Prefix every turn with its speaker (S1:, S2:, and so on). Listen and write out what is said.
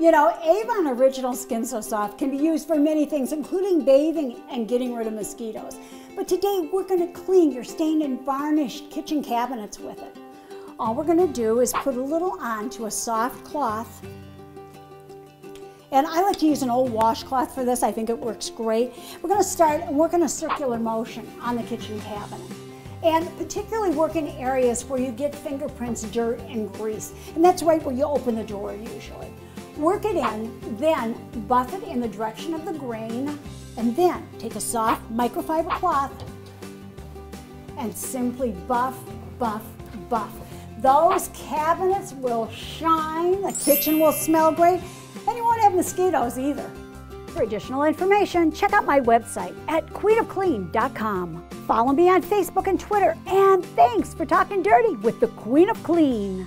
S1: You know, Avon Original Skin So Soft can be used for many things, including bathing and getting rid of mosquitoes. But today we're going to clean your stained and varnished kitchen cabinets with it. All we're going to do is put a little onto a soft cloth. And I like to use an old washcloth for this. I think it works great. We're going to start and work in a circular motion on the kitchen cabinet and particularly work in areas where you get fingerprints, dirt, and grease. And that's right where you open the door usually. Work it in, then buff it in the direction of the grain, and then take a soft microfiber cloth and simply buff, buff, buff. Those cabinets will shine, the kitchen will smell great, and you won't have mosquitoes either. For additional information, check out my website at queenofclean.com. Follow me on Facebook and Twitter, and thanks for talking dirty with the Queen of Clean.